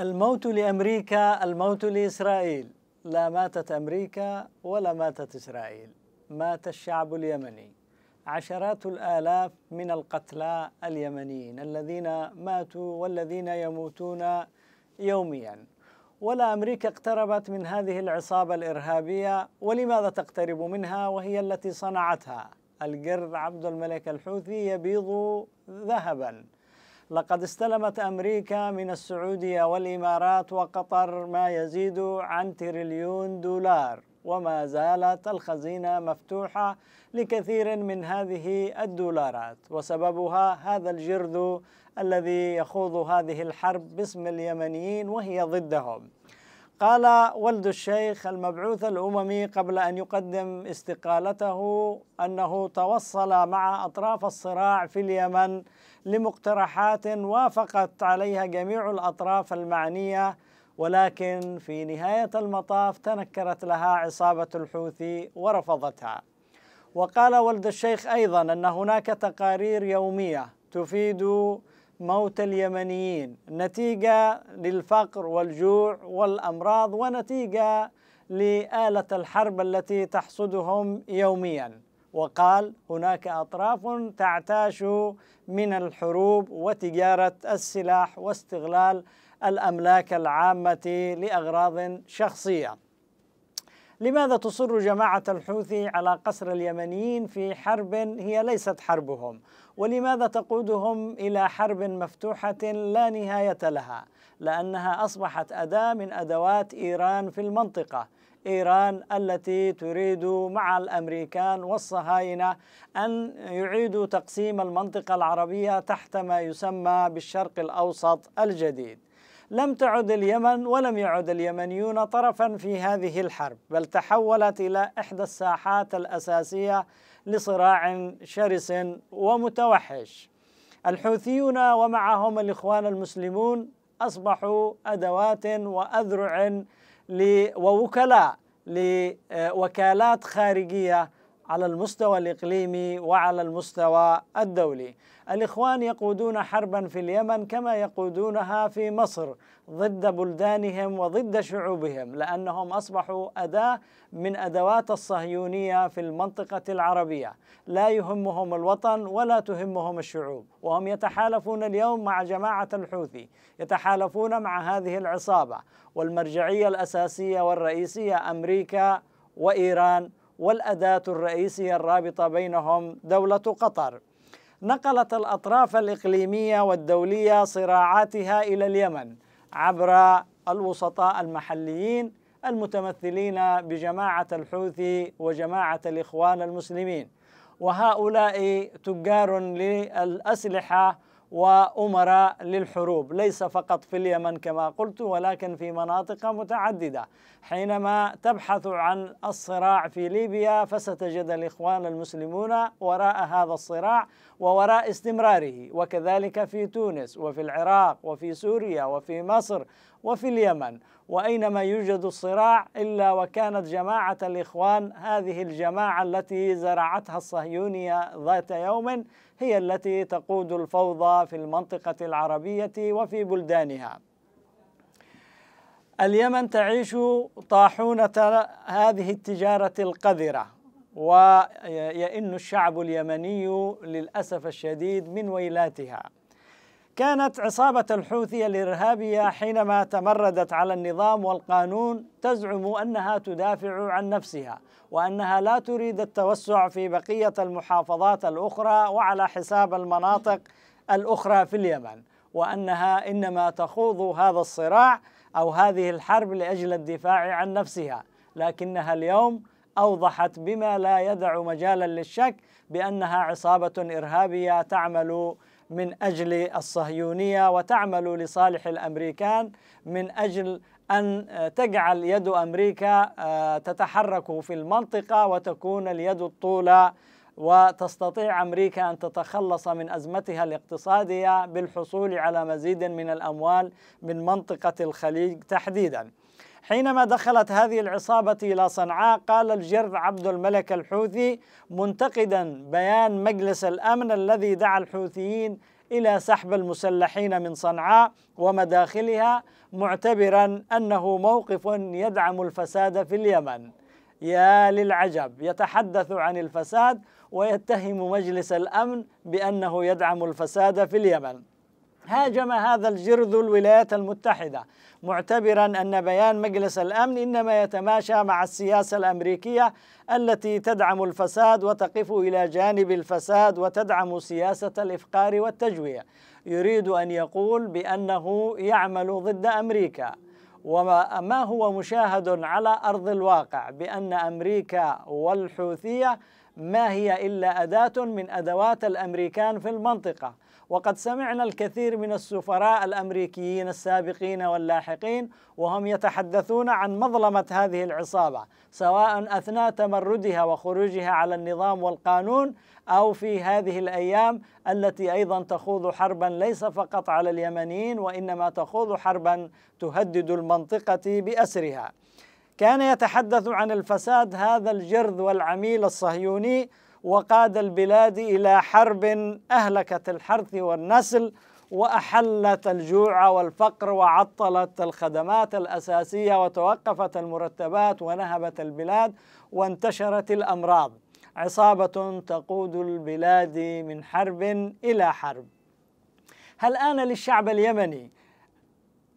الموت لأمريكا الموت لإسرائيل. لا ماتت أمريكا ولا ماتت إسرائيل. مات الشعب اليمني. عشرات الآلاف من القتلى اليمنيين الذين ماتوا والذين يموتون يوميا. ولا أمريكا اقتربت من هذه العصابة الإرهابية ولماذا تقترب منها؟ وهي التي صنعتها. القرد عبد الملك الحوثي يبيض ذهبا. لقد استلمت أمريكا من السعودية والإمارات وقطر ما يزيد عن تريليون دولار وما زالت الخزينة مفتوحة لكثير من هذه الدولارات. وسببها هذا الجرذ الذي يخوض هذه الحرب باسم اليمنيين وهي ضدهم. قال ولد الشيخ المبعوث الأممي قبل أن يقدم استقالته أنه توصل مع أطراف الصراع في اليمن لمقترحات وافقت عليها جميع الأطراف المعنية ولكن في نهاية المطاف تنكرت لها عصابة الحوثي ورفضتها. وقال ولد الشيخ أيضا أن هناك تقارير يومية تفيد موت اليمنيين نتيجة للفقر والجوع والأمراض ونتيجة لآلة الحرب التي تحصدهم يوميا. وقال هناك أطراف تعتاش من الحروب وتجارة السلاح واستغلال الأملاك العامة لأغراض شخصية. لماذا تصر جماعة الحوثي على قصر اليمنيين في حرب هي ليست حربهم؟ ولماذا تقودهم إلى حرب مفتوحة لا نهاية لها؟ لأنها أصبحت أداة من أدوات إيران في المنطقة. إيران التي تريد مع الأمريكان والصهاينة أن يعيدوا تقسيم المنطقة العربية تحت ما يسمى بالشرق الأوسط الجديد. لم تعد اليمن ولم يعد اليمنيون طرفا في هذه الحرب بل تحولت إلى إحدى الساحات الأساسية لصراع شرس ومتوحش. الحوثيون ومعهم الإخوان المسلمون أصبحوا أدوات وأذرع ووكلاء لوكالات خارجية على المستوى الإقليمي وعلى المستوى الدولي. الإخوان يقودون حربا في اليمن كما يقودونها في مصر ضد بلدانهم وضد شعوبهم لأنهم أصبحوا اداه من أدوات الصهيونية في المنطقة العربية، لا يهمهم الوطن ولا تهمهم الشعوب، وهم يتحالفون اليوم مع جماعة الحوثي، يتحالفون مع هذه العصابة، والمرجعية الأساسية والرئيسية أمريكا وإيران والأداة الرئيسية الرابطة بينهم دولة قطر. نقلت الأطراف الإقليمية والدولية صراعاتها إلى اليمن عبر الوسطاء المحليين المتمثلين بجماعة الحوثي وجماعة الإخوان المسلمين وهؤلاء تجار للأسلحة وأمراء للحروب ليس فقط في اليمن كما قلت ولكن في مناطق متعددة. حينما تبحث عن الصراع في ليبيا فستجد الإخوان المسلمون وراء هذا الصراع ووراء استمراره وكذلك في تونس وفي العراق وفي سوريا وفي مصر وفي اليمن وأينما يوجد الصراع إلا وكانت جماعة الإخوان هذه الجماعة التي زرعتها الصهيونية ذات يوم هي التي تقود الفوضى في المنطقة العربية وفي بلدانها. اليمن تعيش طاحونة هذه التجارة القذرة ويئن الشعب اليمني للأسف الشديد من ويلاتها. كانت عصابة الحوثي الإرهابية حينما تمردت على النظام والقانون تزعم أنها تدافع عن نفسها وأنها لا تريد التوسع في بقية المحافظات الأخرى وعلى حساب المناطق الأخرى في اليمن وأنها إنما تخوض هذا الصراع أو هذه الحرب لأجل الدفاع عن نفسها لكنها اليوم أوضحت بما لا يدع مجالا للشك بأنها عصابة إرهابية تعمل من أجل الصهيونية وتعمل لصالح الأمريكان من أجل أن تجعل يد أمريكا تتحرك في المنطقة وتكون اليد الطولى وتستطيع أمريكا أن تتخلص من أزمتها الاقتصادية بالحصول على مزيد من الأموال من منطقة الخليج تحديدا. حينما دخلت هذه العصابة إلى صنعاء قال الجر عبد الملك الحوثي منتقدا بيان مجلس الأمن الذي دعا الحوثيين إلى سحب المسلحين من صنعاء ومداخلها معتبرا أنه موقف يدعم الفساد في اليمن. يا للعجب! يتحدث عن الفساد ويتهم مجلس الأمن بأنه يدعم الفساد في اليمن. هاجم هذا الجرذ الولايات المتحدة معتبرا أن بيان مجلس الأمن إنما يتماشى مع السياسة الأمريكية التي تدعم الفساد وتقف إلى جانب الفساد وتدعم سياسة الإفقار والتجويع. يريد أن يقول بأنه يعمل ضد أمريكا. وما هو مشاهد على أرض الواقع بأن أمريكا والحوثية ما هي إلا أداة من أدوات الأمريكان في المنطقة. وقد سمعنا الكثير من السفراء الأمريكيين السابقين واللاحقين وهم يتحدثون عن مظلمة هذه العصابة سواء أثناء تمردها وخروجها على النظام والقانون أو في هذه الأيام التي أيضا تخوض حربا ليس فقط على اليمنيين وإنما تخوض حربا تهدد المنطقة بأسرها. كان يتحدث عن الفساد هذا الجرذ والعميل الصهيوني وقاد البلاد إلى حرب أهلكت الحرث والنسل وأحلت الجوع والفقر وعطلت الخدمات الأساسية وتوقفت المرتبات ونهبت البلاد وانتشرت الأمراض. عصابة تقود البلاد من حرب إلى حرب. هل ان للشعب اليمني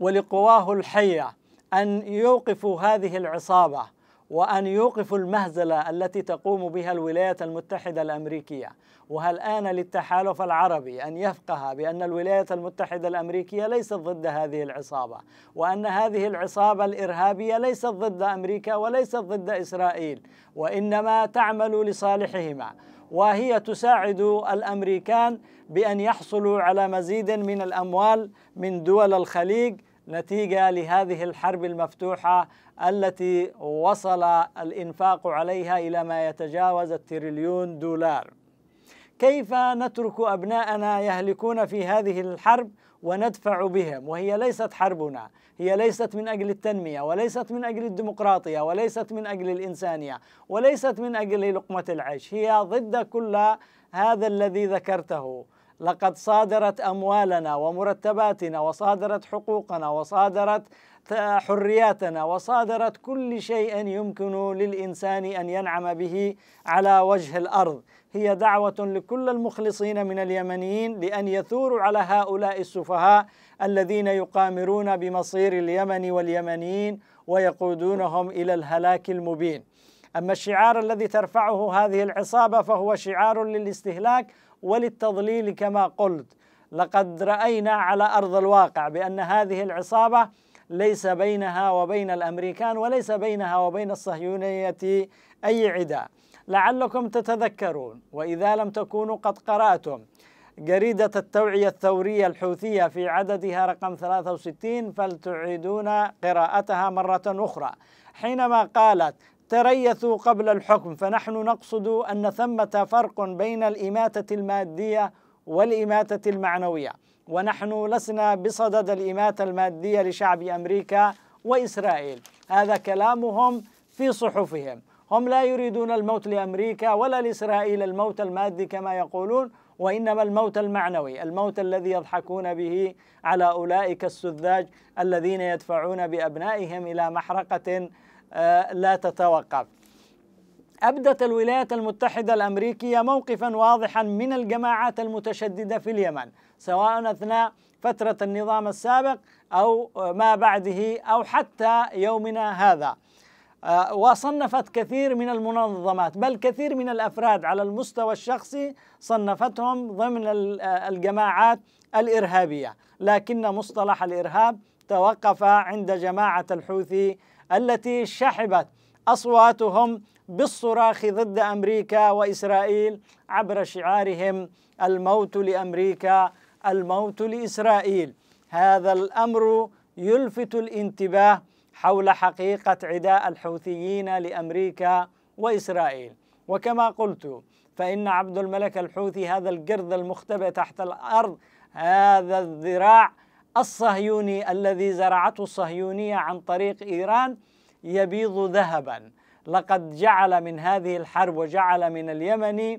ولقواه الحية أن يوقفوا هذه العصابة. وأن يوقفوا المهزلة التي تقوم بها الولايات المتحدة الأمريكية. وهل آن للتحالف العربي أن يفقه بأن الولايات المتحدة الأمريكية ليست ضد هذه العصابة وأن هذه العصابة الإرهابية ليست ضد أمريكا وليست ضد إسرائيل وإنما تعمل لصالحهما. وهي تساعد الأمريكان بأن يحصلوا على مزيد من الأموال من دول الخليج نتيجة لهذه الحرب المفتوحة التي وصل الإنفاق عليها إلى ما يتجاوز التريليون دولار. كيف نترك أبناءنا يهلكون في هذه الحرب وندفع بهم؟ وهي ليست حربنا هي ليست من أجل التنمية وليست من أجل الديمقراطية وليست من أجل الإنسانية وليست من أجل لقمة العيش. هي ضد كل هذا الذي ذكرته. لقد صادرت أموالنا ومرتباتنا وصادرت حقوقنا وصادرت حرياتنا وصادرت كل شيء يمكن للإنسان أن ينعم به على وجه الأرض. هي دعوة لكل المخلصين من اليمنيين لأن يثوروا على هؤلاء السفهاء الذين يقامرون بمصير اليمن واليمنيين ويقودونهم إلى الهلاك المبين. أما الشعار الذي ترفعه هذه العصابة فهو شعار للاستهلاك وللتضليل كما قلت. لقد رأينا على أرض الواقع بأن هذه العصابة ليس بينها وبين الأمريكان وليس بينها وبين الصهيونية أي عداء لعلكم تتذكرون وإذا لم تكونوا قد قرأتم جريدة التوعية الثورية الحوثية في عددها رقم 63 فلتعيدون قراءتها مرة أخرى. حينما قالت تريثوا قبل الحكم فنحن نقصد أن ثمة فرق بين الإماتة المادية والإماتة المعنوية. ونحن لسنا بصدد الإماتة المادية لشعب أمريكا وإسرائيل. هذا كلامهم في صحفهم. هم لا يريدون الموت لأمريكا ولا لإسرائيل الموت المادي كما يقولون وإنما الموت المعنوي الموت الذي يضحكون به على أولئك السذاج الذين يدفعون بأبنائهم إلى محرقة لا تتوقف. أبدت الولايات المتحدة الأمريكية موقفا واضحا من الجماعات المتشددة في اليمن سواء أثناء فترة النظام السابق أو ما بعده أو حتى يومنا هذا. آه، وصنفت كثير من المنظمات بل كثير من الأفراد على المستوى الشخصي صنفتهم ضمن الجماعات الإرهابية. لكن مصطلح الإرهاب توقف عند جماعة الحوثي التي شحبت أصواتهم بالصراخ ضد أمريكا وإسرائيل عبر شعارهم الموت لأمريكا الموت لإسرائيل. هذا الأمر يلفت الانتباه حول حقيقة عداء الحوثيين لأمريكا وإسرائيل. وكما قلت فإن عبد الملك الحوثي هذا القرد المختبئ تحت الأرض هذا الذراع الصهيوني الذي زرعته الصهيونية عن طريق إيران يبيض ذهبا. لقد جعل من هذه الحرب وجعل من اليمن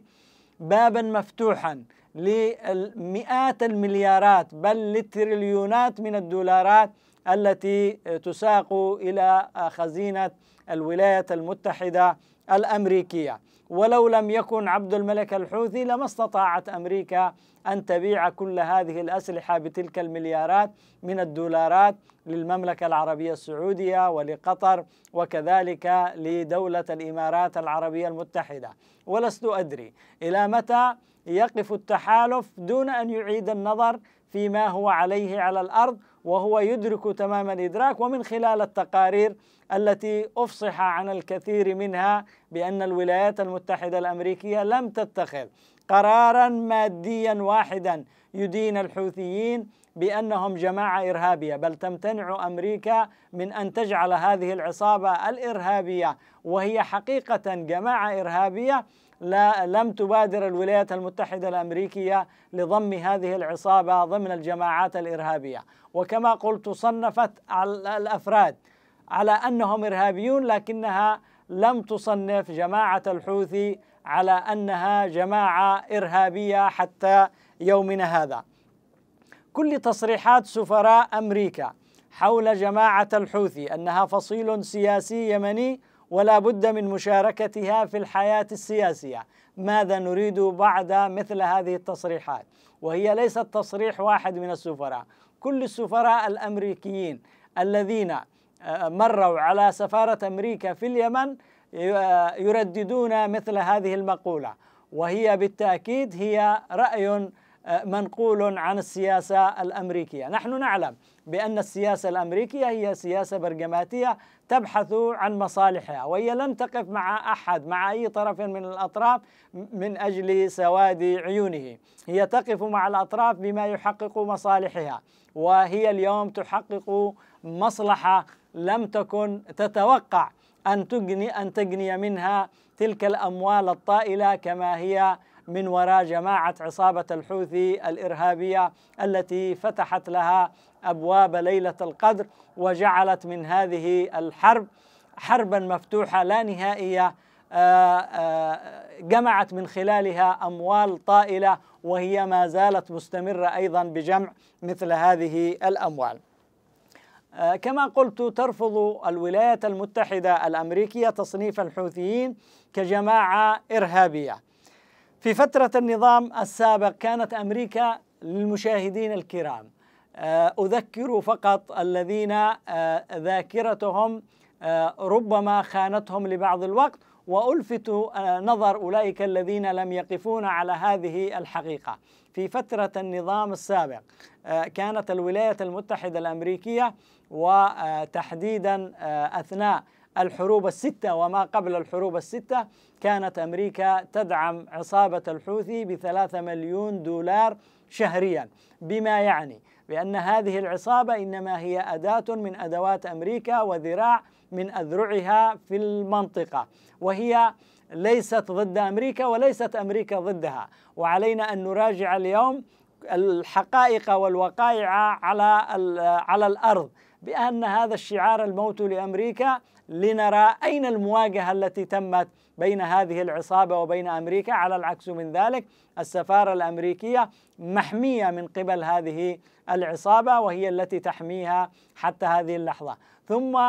بابا مفتوحا لمئات المليارات بل للتريليونات من الدولارات التي تساق إلى خزينة الولايات المتحدة الأمريكية. ولو لم يكن عبد الملك الحوثي لما استطاعت أمريكا أن تبيع كل هذه الأسلحة بتلك المليارات من الدولارات للمملكة العربية السعودية ولقطر وكذلك لدولة الإمارات العربية المتحدة. ولست أدري إلى متى يقف التحالف دون أن يعيد النظر فيما هو عليه على الأرض وهو يدرك تمام الإدراك ومن خلال التقارير التي أفصح عن الكثير منها بأن الولايات المتحدة الأمريكية لم تتخذ قرارا ماديا واحدا يدين الحوثيين بأنهم جماعة إرهابية بل تمتنع أمريكا من أن تجعل هذه العصابة الإرهابية وهي حقيقة جماعة إرهابية لا لم تبادر الولايات المتحدة الأمريكية لضم هذه العصابة ضمن الجماعات الإرهابية وكما قلت صنفت الأفراد على أنهم إرهابيون لكنها لم تصنف جماعة الحوثي على أنها جماعة إرهابية حتى يومنا هذا. كل تصريحات سفراء أمريكا حول جماعة الحوثي أنها فصيل سياسي يمني ولا بد من مشاركتها في الحياة السياسية. ماذا نريد بعد مثل هذه التصريحات؟ وهي ليست تصريح واحد من السفراء، كل السفراء الأمريكيين الذين مروا على سفارة أمريكا في اليمن يرددون مثل هذه المقولة وهي بالتأكيد هي رأي منقول عن السياسة الأمريكية، نحن نعلم بأن السياسة الأمريكية هي سياسة برجماتيه تبحث عن مصالحها وهي لن تقف مع أحد مع أي طرف من الأطراف من أجل سواد عيونه، هي تقف مع الأطراف بما يحقق مصالحها، وهي اليوم تحقق مصلحة لم تكن تتوقع أن تجني أن تجني منها تلك الأموال الطائلة كما هي من وراء جماعة عصابة الحوثي الإرهابية التي فتحت لها أبواب ليلة القدر وجعلت من هذه الحرب حربا مفتوحة لا نهائية جمعت من خلالها أموال طائلة وهي ما زالت مستمرة أيضا بجمع مثل هذه الأموال. كما قلت ترفض الولايات المتحدة الأمريكية تصنيف الحوثيين كجماعة إرهابية. في فترة النظام السابق كانت أمريكا للمشاهدين الكرام. أذكر فقط الذين ذاكرتهم ربما خانتهم لبعض الوقت والفت نظر أولئك الذين لم يقفون على هذه الحقيقة. في فترة النظام السابق كانت الولايات المتحدة الأمريكية وتحديدا أثناء الحروب الستة وما قبل الحروب الستة كانت أمريكا تدعم عصابة الحوثي بثلاثة مليون دولار شهريا. بما يعني؟ بأن هذه العصابة إنما هي أداة من أدوات أمريكا وذراع من أذرعها في المنطقة وهي ليست ضد أمريكا وليست أمريكا ضدها. وعلينا أن نراجع اليوم الحقائق والوقائع على على الأرض. بأن هذا الشعار الموت لأمريكا لنرى أين المواجهة التي تمت بين هذه العصابة وبين أمريكا. على العكس من ذلك السفارة الأمريكية محمية من قبل هذه العصابة وهي التي تحميها حتى هذه اللحظة. ثم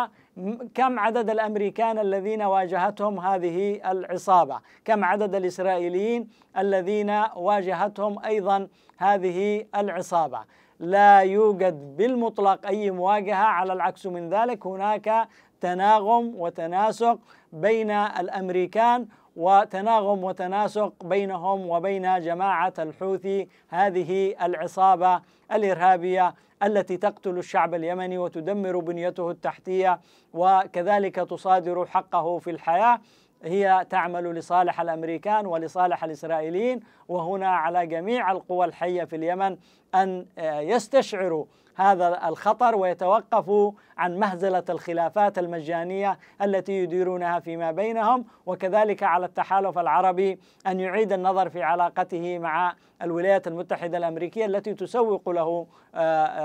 كم عدد الأمريكان الذين واجهتهم هذه العصابة؟ كم عدد الإسرائيليين الذين واجهتهم أيضا هذه العصابة؟ لا يوجد بالمطلق أي مواجهة على العكس. من ذلك هناك تناغم وتناسق بين الأمريكان وتناغم وتناسق بينهم وبين جماعة الحوثي هذه العصابة الإرهابية التي تقتل الشعب اليمني وتدمر بنيته التحتية وكذلك تصادر حقه في الحياة. هي تعمل لصالح الأمريكان ولصالح الإسرائيليين وهنا على جميع القوى الحية في اليمن أن يستشعروا هذا الخطر ويتوقفوا عن مهزلة الخلافات المجانية التي يديرونها فيما بينهم وكذلك على التحالف العربي أن يعيد النظر في علاقته مع الولايات المتحدة الأمريكية التي تسوق له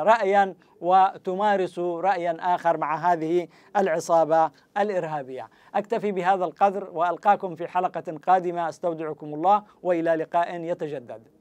رايا وتمارس رايا آخر مع هذه العصابة الإرهابية. أكتفي بهذا القدر وألقاكم في حلقة قادمة أستودعكم الله وإلى لقاء يتجدد.